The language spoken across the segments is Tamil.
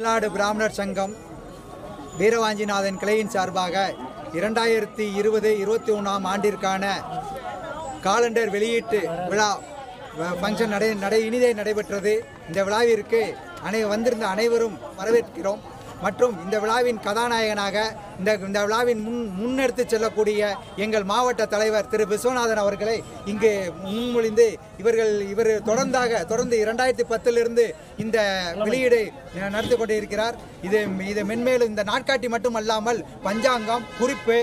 தமிழ்நாடு பிராமணர் சங்கம் வீரவாஞ்சிநாதன் கிளையின் சார்பாக இரண்டாயிரத்தி இருபது இருபத்தி ஒன்றாம் ஆண்டிற்கான காலண்டர் வெளியீட்டு விழா ஃபங்க்ஷன் நடை நடை இனிதே நடைபெற்றது. இந்த விழாவிற்கு அனை வந்திருந்த அனைவரும் வரவேற்கிறோம். மற்றும் இந்த விழாவின் கதாநாயகனாக இந்த இந்த விழாவின் முன் முன்னெடுத்து செல்லக்கூடிய எங்கள் மாவட்ட தலைவர் திரு விஸ்வநாதன் அவர்களை இங்கு முன்மொழிந்து இவர்கள் இவர் தொடர்ந்தாக தொடர்ந்து இரண்டாயிரத்தி பத்திலிருந்து இந்த வெளியீடு நடத்தி கொண்டிருக்கிறார். இது இது மென்மேலும் இந்த நாட்காட்டி மட்டுமல்லாமல் பஞ்சாங்கம் குறிப்பு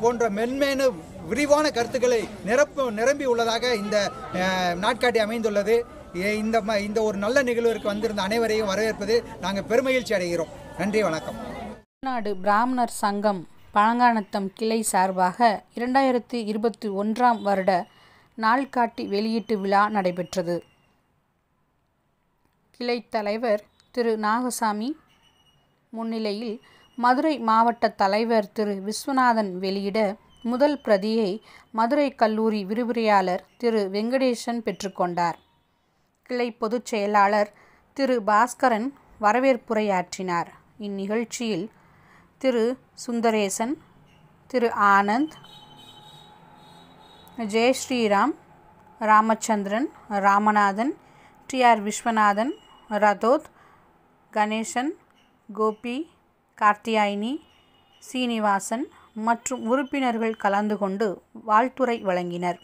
போன்ற மென்மேனு விரிவான கருத்துக்களை நிரப்ப நிரம்பி உள்ளதாக இந்த நாட்காட்டி அமைந்துள்ளது. இந்த ம- இந்த ஒரு நல்ல நிகழ்விற்கு வந்திருந்த அனைவரையும் வரவேற்பது நாங்கள் பெருமகிழ்ச்சி அடைகிறோம். நன்றி வணக்கம். தமிழ்நாடு பிராமணர் சங்கம் பழங்கானத்தம் கிளை சார்பாக இரண்டாயிரத்தி இருபத்தி ஒன்றாம் வருட நாள்காட்டி வெளியீட்டு விழா நடைபெற்றது. கிளை தலைவர் திரு நாகசாமி முன்னிலையில் மதுரை மாவட்ட தலைவர் திரு. விஸ்வநாதன் வெளியிட முதல் பிரதியை மதுரை கல்லூரி விரிவுரையாளர் திரு. வெங்கடேசன் பெற்றுக்கொண்டார் கிளை பொதுச் செயலாளர் திரு. பாஸ்கரன் வரவேற்புரையாற்றினார். இந்நிகழ்ச்சியில் திரு. சுந்தரேசன் திரு. ஆனந்த் ஜெய் ஸ்ரீராம் ராமச்சந்திரன் ராமநாதன் டி. ஆர். விஸ்வநாதன் ரதோத் கணேசன் கோபி கார்த்தியாயினி சீனிவாசன் மற்றும் உறுப்பினர்கள் கலந்து கொண்டு வாழ்த்துரை வழங்கினர்.